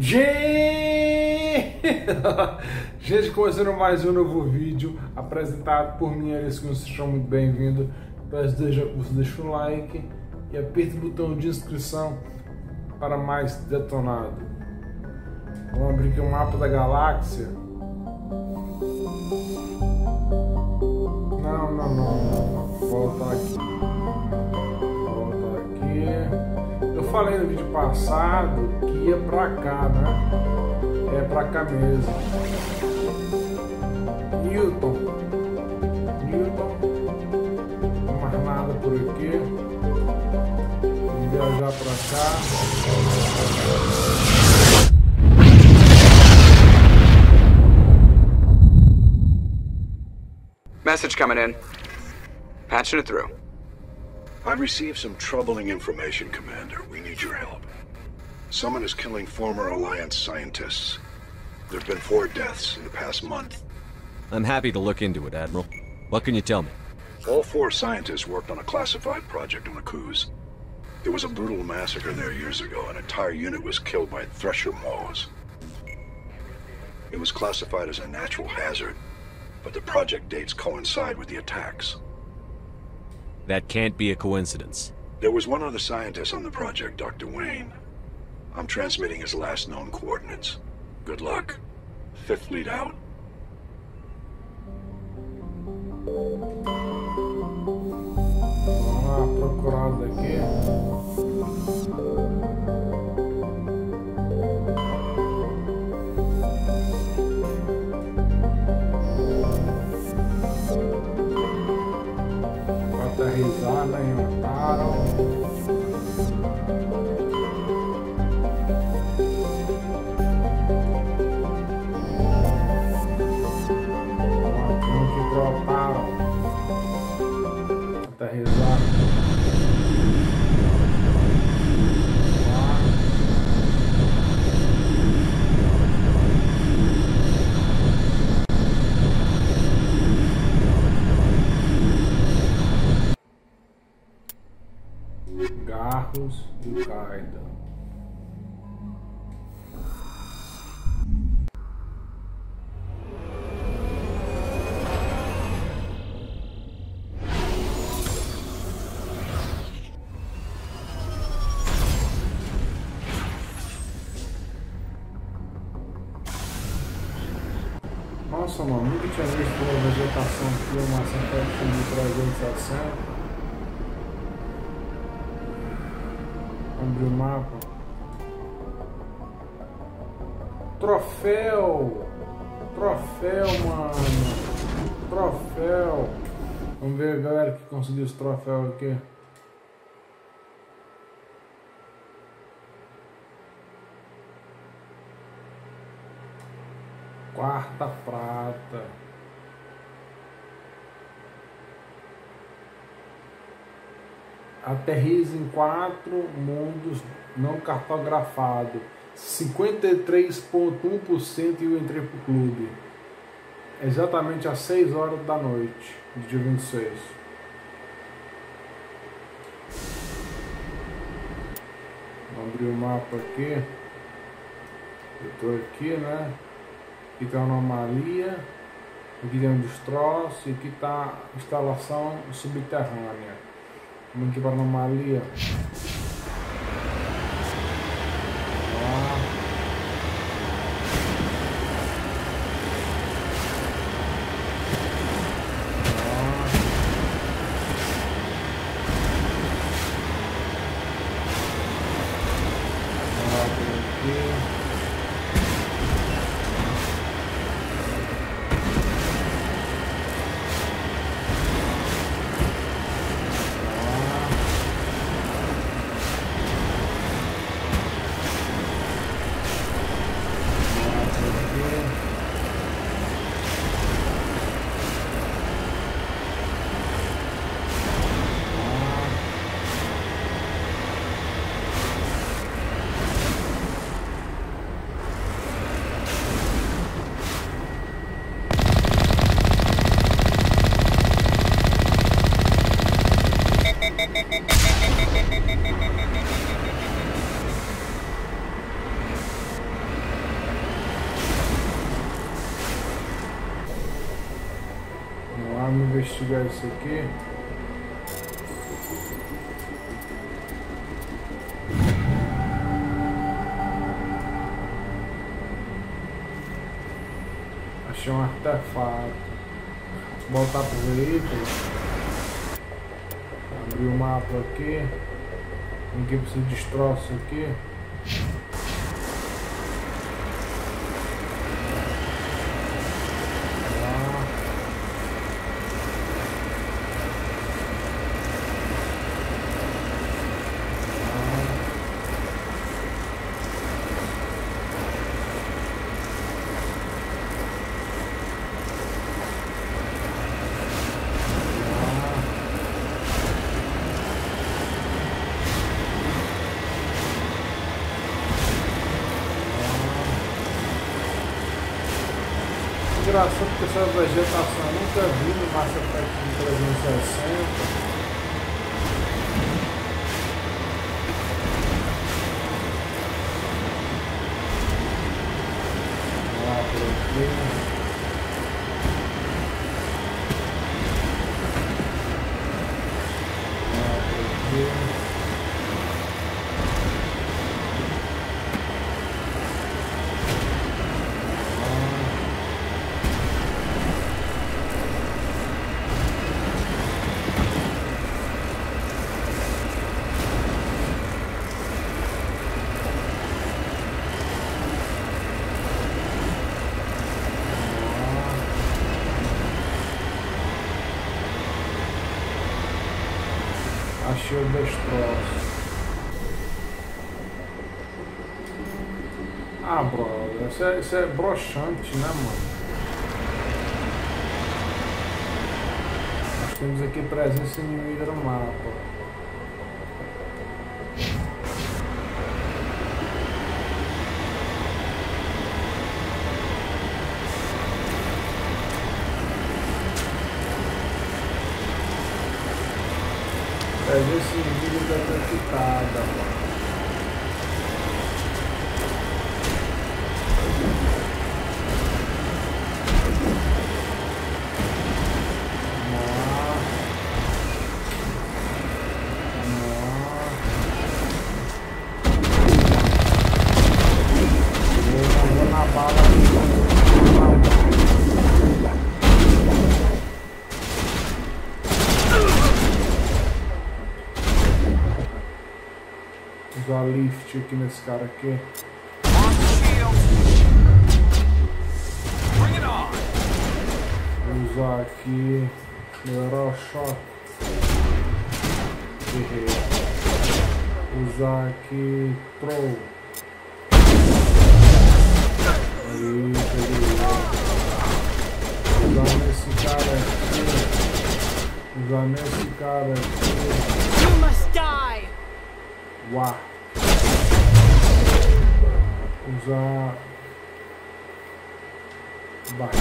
Gente, Gente, começando mais um novo vídeo apresentado por mim, Alice Cunha, sejam muito bem-vindos. Peço desde o like e aperte o botão de inscrição para mais detonado. Vamos abrir aqui o um mapa da galáxia. Não, não, não, não. Volta aqui. Volta aqui. Falei no vídeo passado que ia pra cá, né? É pra cá mesmo. Newton. Newton. Não mais nada por aqui. Vamos viajar pra cá. Message coming in. Patching it through. I've received some troubling information, Commander. We need your help. Someone is killing former Alliance scientists. There have been four deaths in the past month. I'm happy to look into it, Admiral. What can you tell me? All four scientists worked on a classified project on Akuz. There was a brutal massacre there years ago. An entire unit was killed by Thresher Mows. It was classified as a natural hazard, but the project dates coincide with the attacks. That can't be a coincidence. There was one other scientist on the project, Dr. Wayne. I'm transmitting his last known coordinates. Good luck. Fifth lead out. Vamos lá, He's on the Nossa, mano, nunca tinha visto uma vegetação aqui, uma centésima de 360. Abrir o mapa. Troféu! Troféu, mano! Troféu! Vamos ver a galera que conseguiu esse troféu aqui. Quarta prata. Aterriza em quatro mundos não cartografados. 53,1% e eu entrei pro clube. Exatamente às 6 horas da noite, do dia 26. Vou abrir o mapa aqui. Eu tô aqui, né? Aqui tem uma anomalia, aqui tem um destroço e aqui está instalação subterrânea. Vamos aqui para a anomalia. Lá. Lá. Vamos lá por aqui. Investigar isso aqui. Achei um artefato. Voltar pro veículo. Abrir o mapa aqui. Ninguém precisa destroço aqui. Engraçado porque essa vegetação nunca vi no Mass Effect de 360. Lá por aqui. Lá por aqui. Achei o destroço. Ah, brother, isso é, isso é broxante, né, mano? Nós temos aqui presença inimiga no mapa. Presença inimiga detectada, mano. Lift aqui nesse cara aqui. Vou usar aqui o choque. Guerreiro. Usar aqui throw. Ali, beleza. Usar nesse cara aqui. Usar nesse cara aqui. You must die! Uau. Usar barriga.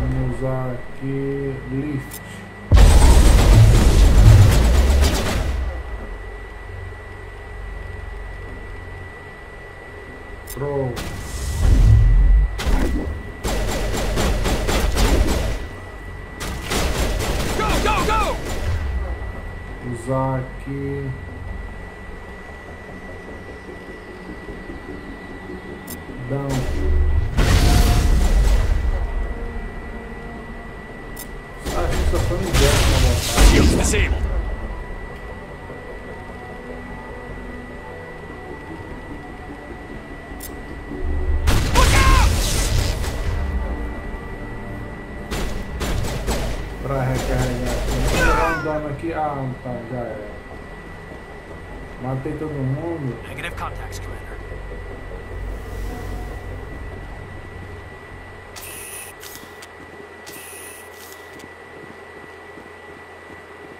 Vamos usar aqui lift. Aqui. Ah, tá, já era. Matei todo mundo. Negative contacts, Commander.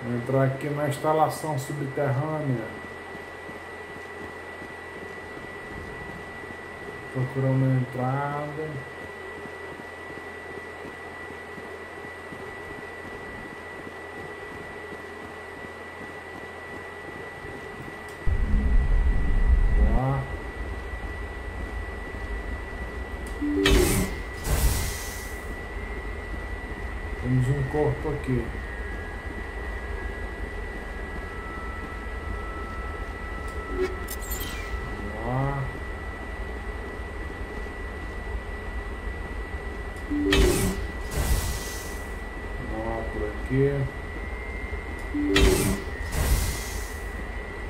Vou entrar aqui na instalação subterrânea. Procurando uma entrada. Vamos lá. Temos um corpo aqui.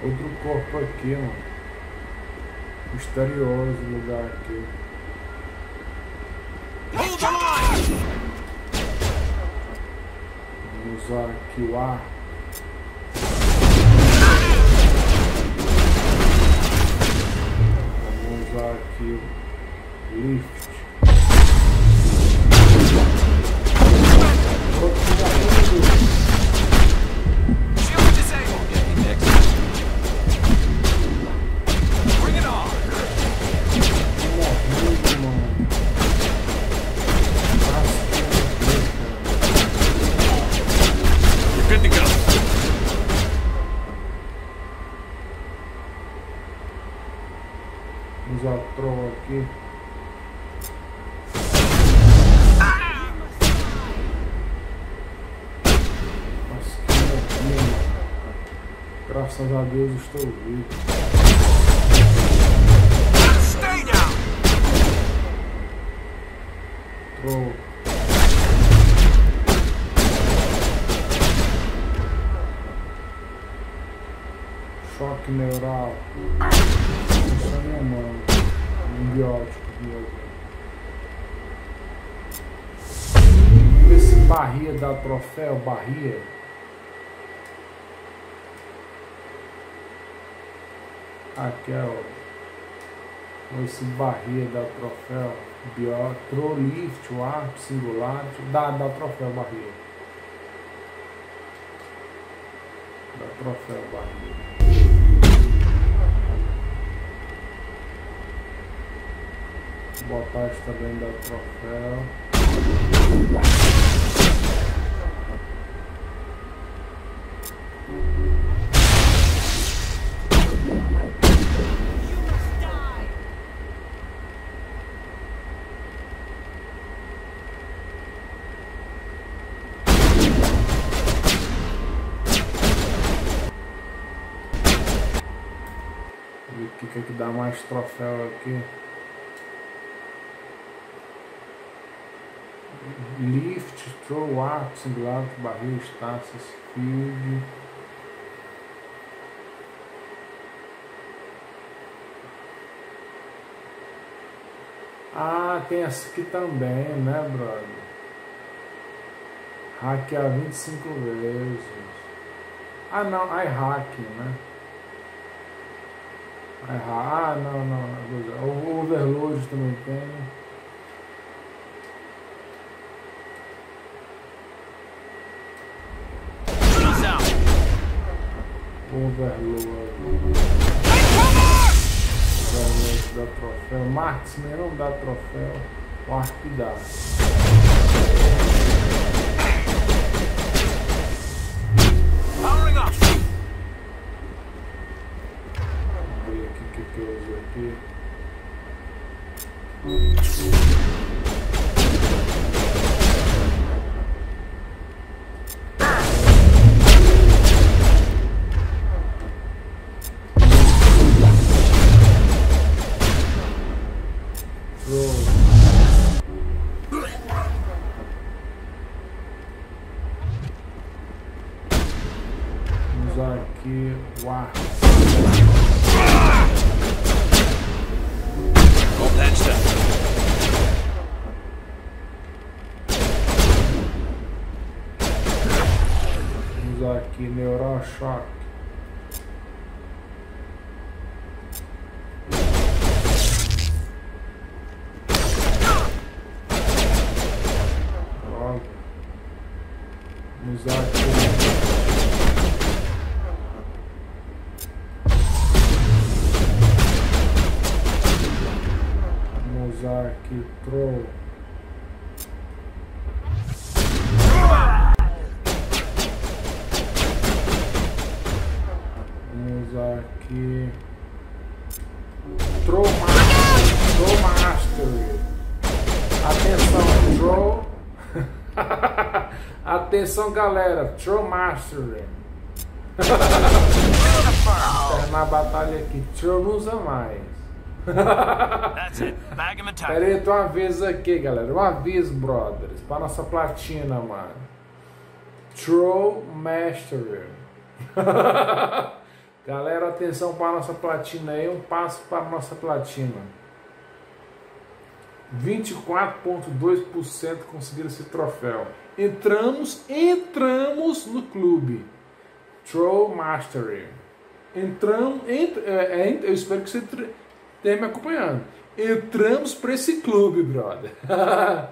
Outro corpo aqui, mano. Misterioso lugar aqui. Vamos usar aqui o ar. Vamos usar aqui o lift. Deus estou vivo. Troll. Choque neural. Isso é minha mão. Um biótico meu. Esse barria dá troféu, barria. O. Esse barria dá troféu. Bió, Trolift, o ar, singular. Dá, dá troféu, barria. Dá troféu, barria. botar esse também da troféu. Dá mais troféu aqui? Lift, throw up, singular, barril, taças, field. Ah, tem essa aqui também, né, brother? Hackear 25 vezes. Ah, não, iHack, né? Ah, não, não. O Overload também tem. Overload. Overload dá troféu. Marksman não dá troféu. O Arp dá. Aqui. Vamos aqui. Zachine orașa. Exact, aqui Troll. Vamos aqui. Throw Master. Throw Master. Atenção, Throw. Atenção, galera. Troll Mastery. Na batalha aqui. Troll não usa mais. Pera aí, tem um aviso aqui, galera. Um aviso, brothers. Pra nossa platina, mano. Troll Mastery. galera, atenção para nossa platina aí. Um passo para nossa platina. 24,2% conseguiram esse troféu. Entramos, entramos no clube. Troll Mastery. Entramos, ent- é, é, eu espero que você esteja me acompanhando. Entramos para esse clube, brother.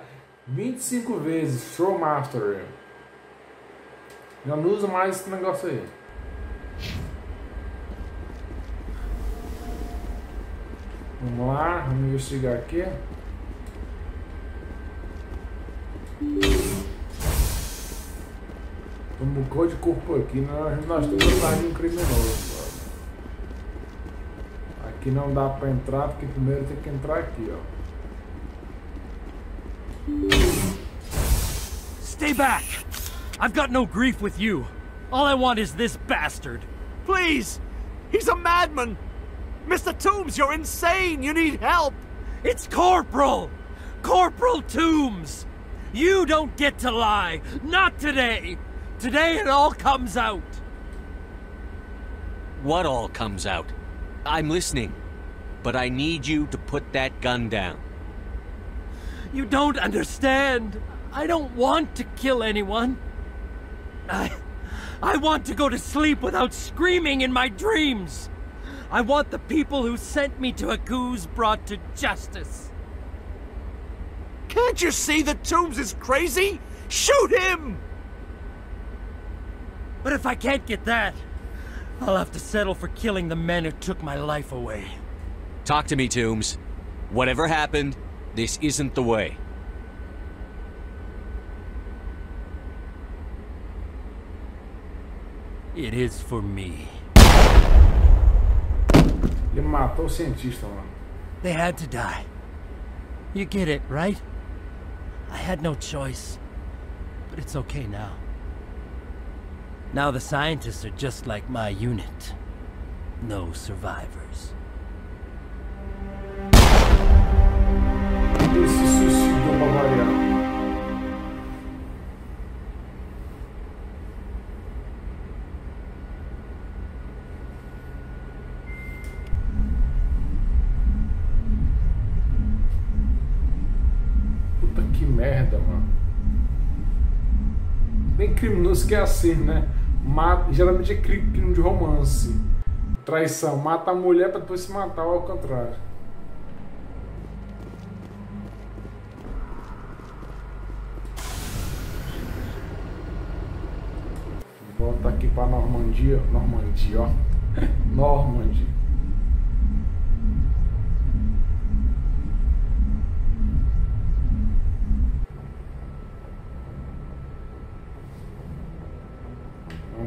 25 vezes, Troll Mastery. Já não uso mais esse negócio aí. Vamos lá, vamos investigar aqui. Tem um de corpo aqui, nós, nós estamos atrás de um criminoso. Brother. Aqui não dá pra entrar, porque primeiro tem que entrar aqui, ó. Stay back! I've got no grief with you. All I want is this bastard. Please! He's a madman! Mr. Toombs, you're insane! You need help! It's Corporal! Corporal Toombs! You don't get to lie! Not today! Today it all comes out! What all comes out? I'm listening. But I need you to put that gun down. You don't understand! I don't want to kill anyone! I. I want to go to sleep without screaming in my dreams! I want the people who sent me to Akuz brought to justice! Can't you see that Toombs is crazy? Shoot him! But if I can't get that, I'll have to settle for killing the men who took my life away. Talk to me, Toombs. Whatever happened, this isn't the way. It is for me. Ele matou o cientista, mano. They had to die. You get it, right? I had no choice. But it's okay now. Now the scientists are just like my unit. No survivors. Puta que merda, mano. Tem criminoso que é assim, né? Mata, geralmente é cri- crime de romance. Traição. Mata a mulher pra depois se matar ao contrário. Volta aqui pra Normandia. Normandia, ó. Normandia.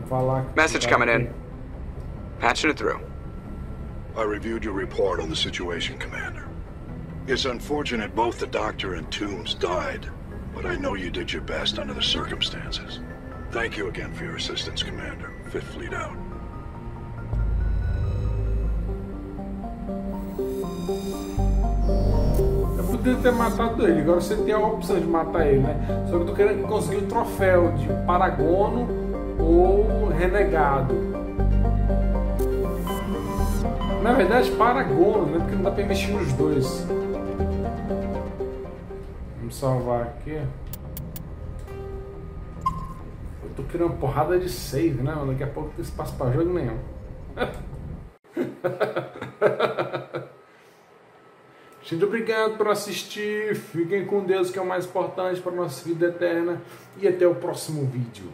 Falar. Message coming in. Patching it through. I reviewed your report on the situation, Commander. It's unfortunate both the doctor and Toombs died, but I know you did your best under the circumstances. Thank you again for your assistance, Commander. Fifth Fleet out. Eu poderia ter matado ele, agora você tem a opção de matar ele, né? Só que eu tô querendo conseguir o troféu de Paragono ou Renegado. Na verdade, Paragono, né? Porque não dá pra investir nos dois. Vamos salvar aqui. Eu tô querendo uma porrada de save, né? Daqui a pouco não tem espaço pra jogo nenhum. Gente, obrigado por assistir. Fiquem com Deus, que é o mais importante para nossa vida eterna. E até o próximo vídeo.